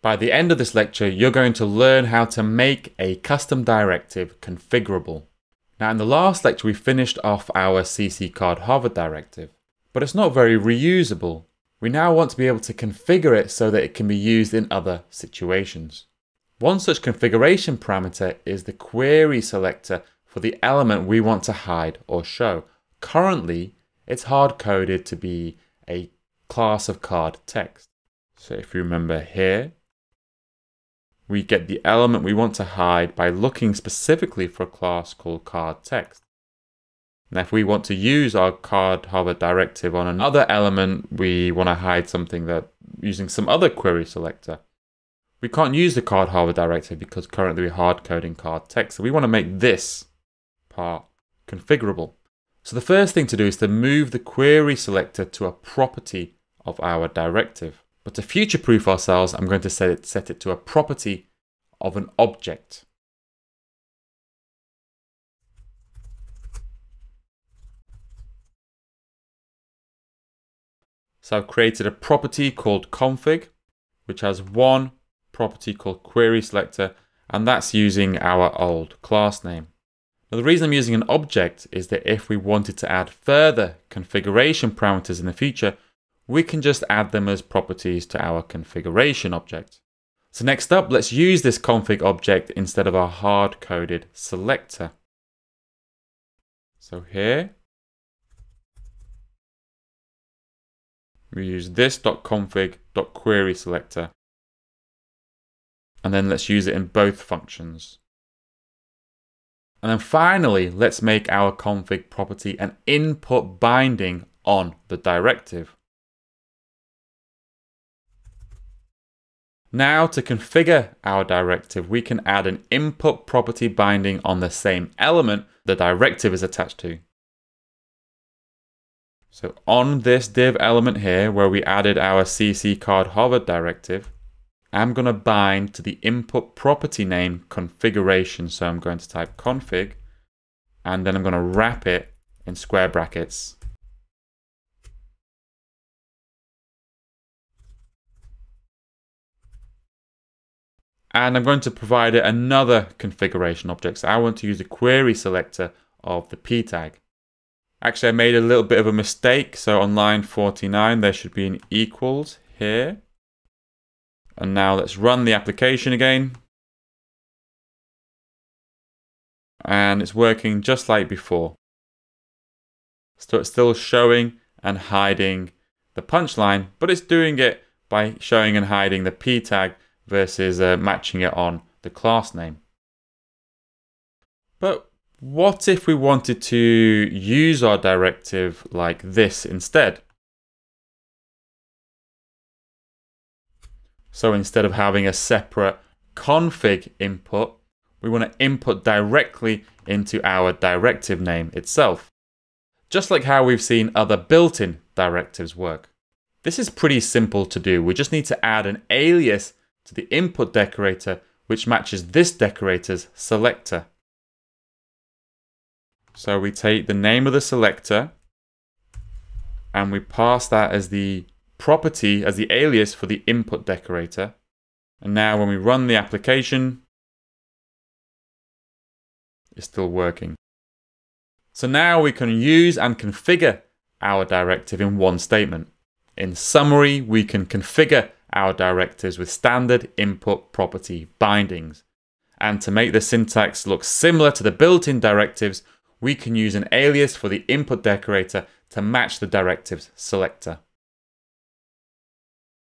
By the end of this lecture, you're going to learn how to make a custom directive configurable. Now in the last lecture, we finished off our CC card hover directive, but it's not very reusable. We now want to be able to configure it so that it can be used in other situations. One such configuration parameter is the query selector for the element we want to hide or show. Currently, it's hard coded to be a class of card text. So if you remember here, we get the element we want to hide by looking specifically for a class called card text. Now if we want to use our card hover directive on another element, we want to hide something that using some other query selector. We can't use the card hover directive because currently we're hard coding card text. So we want to make this part configurable. So the first thing to do is to move the query selector to a property of our directive. But to future-proof ourselves, I'm going to set it, set it to a property of an object. So I've created a property called config, which has one property called query selector, and that's using our old class name. Now the reason I'm using an object is that if we wanted to add further configuration parameters in the future, we can just add them as properties to our configuration object. So next up, let's use this config object instead of our hard-coded selector. So here, we use this.config.query selector. And then let's use it in both functions. And then finally, let's make our config property an input binding on the directive. Now to configure our directive, we can add an input property binding on the same element the directive is attached to. So on this div element here, where we added our CC card hover directive, I'm going to bind to the input property name configuration. So I'm going to type config, and then I'm going to wrap it in square brackets and I'm going to provide it another configuration object. So I want to use the query selector of the p tag. Actually, I made a little bit of a mistake. So on line 49, there should be an equals here. And now let's run the application again. And it's working just like before. So it's still showing and hiding the punchline, but it's doing it by showing and hiding the p tag versus uh, matching it on the class name. But what if we wanted to use our directive like this instead? So instead of having a separate config input, we want to input directly into our directive name itself. Just like how we've seen other built-in directives work. This is pretty simple to do. We just need to add an alias to the input decorator, which matches this decorator's selector. So we take the name of the selector and we pass that as the property, as the alias for the input decorator. And now when we run the application, it's still working. So now we can use and configure our directive in one statement. In summary, we can configure our directives with standard input property bindings. And to make the syntax look similar to the built-in directives, we can use an alias for the input decorator to match the directives selector.